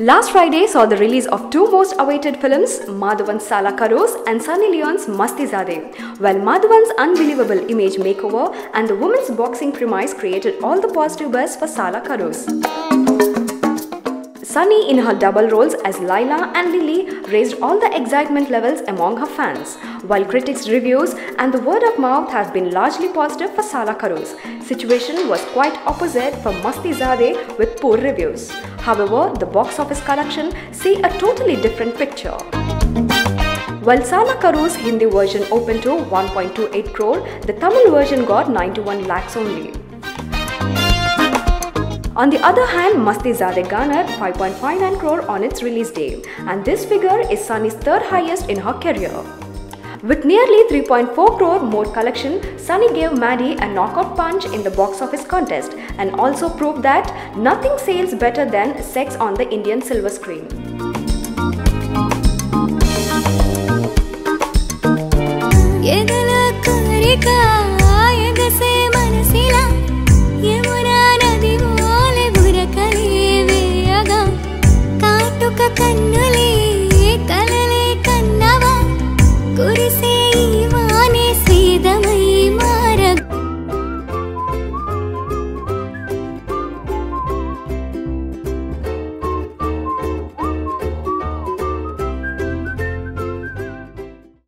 Last Friday saw the release of two most awaited films, Madhavan's Saala Khadoos and Sunny Leone's Mastizaade. While Madhavan's unbelievable image makeover and the women's boxing premise created all the positive buzz for Saala Khadoos. Sunny in her double roles as Laila and Lily raised all the excitement levels among her fans, while critics' reviews and the word of mouth has been largely positive for Saala Khadoos. Situation was quite opposite for Mastizaade with poor reviews. However, the box office collection see a totally different picture. While Saala Khadoo's Hindi version opened to 1.28 crore, the Tamil version got 91 lakhs only. On the other hand, Mastizaade garnered 5.59 crore on its release day, and this figure is Sunny's third highest in her career. With nearly 3.4 crore more collection, Sunny gave Maddie a knockout punch in the box office contest and also proved that nothing sells better than sex on the Indian silver screen. suka kenal